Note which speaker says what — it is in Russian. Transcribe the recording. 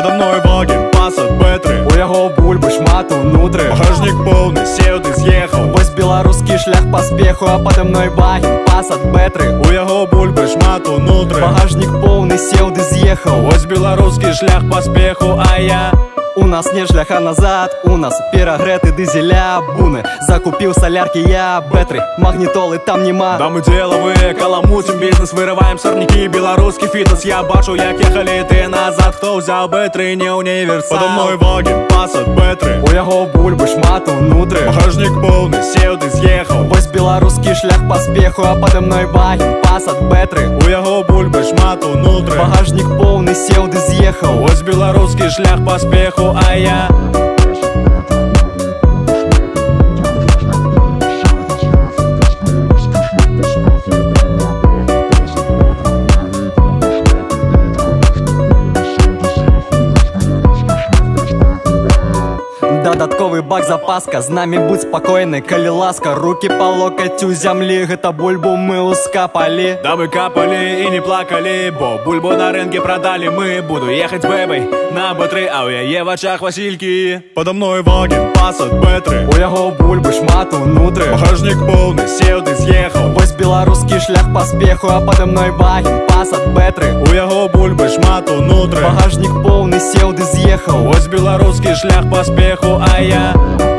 Speaker 1: Подо мною ваген, пасад, бетри.
Speaker 2: У яго бульбы шмат унутры
Speaker 1: Багажник поўны, сеў ты з'ехаў
Speaker 2: Вось беларускі шлях паспеху, а пада мной ваген, пасад, бетры
Speaker 1: У яго бульбы шмат унутры
Speaker 2: Багажник поўны, сеў ды з'ехаў
Speaker 1: Вось беларускі шлях паспеху, а я
Speaker 2: У нас не шляха назад, у нас перагрэты дызеля буны Закупіў саляркі я, бетры, магнітолы там нема
Speaker 1: Да мы делавыя, каламуцім бізнес, вырываем сорнякі Беларускі фітнес, я бачу, як ехалі ты назад Хто ўзяў бэтры, не універсал Подо мной ваген, пасад, бэтры
Speaker 2: У яго бульбы шмат унутры
Speaker 1: Багажник поўны, сеў ты з'ехаў
Speaker 2: Вось беларускі шлях паспеху, а пада мной ваген, пасад, бетры
Speaker 1: У яго бульбы шмат унутры
Speaker 2: Багажник поўны, сеў ды з'ехаў
Speaker 1: Вось беларускі шлях паспеху, а я
Speaker 2: Дадатковы бак запаска, з намі будь спакойны, калі ласка, руки па локаць у зямлі, гэта бульбу мы ускапалі.
Speaker 1: Да мы капали и не плакали, бо бульбу на рынке продали мы Буду ехать с бэбой на бэтры, а у яе в очах Васильки Подо мной ваген, пасад, бэтры
Speaker 2: У яго бульбы шмат унутры.
Speaker 1: Багажник поўны, сеў ты з'ехаў
Speaker 2: Вось беларускі шлях паспеху, а пада мной ваген, пасад, бетры.
Speaker 1: У яго бульбы шмат унутры
Speaker 2: Багажник поўны, сеў ды з'ехаў.
Speaker 1: Вось беларускі шлях паспеху, а я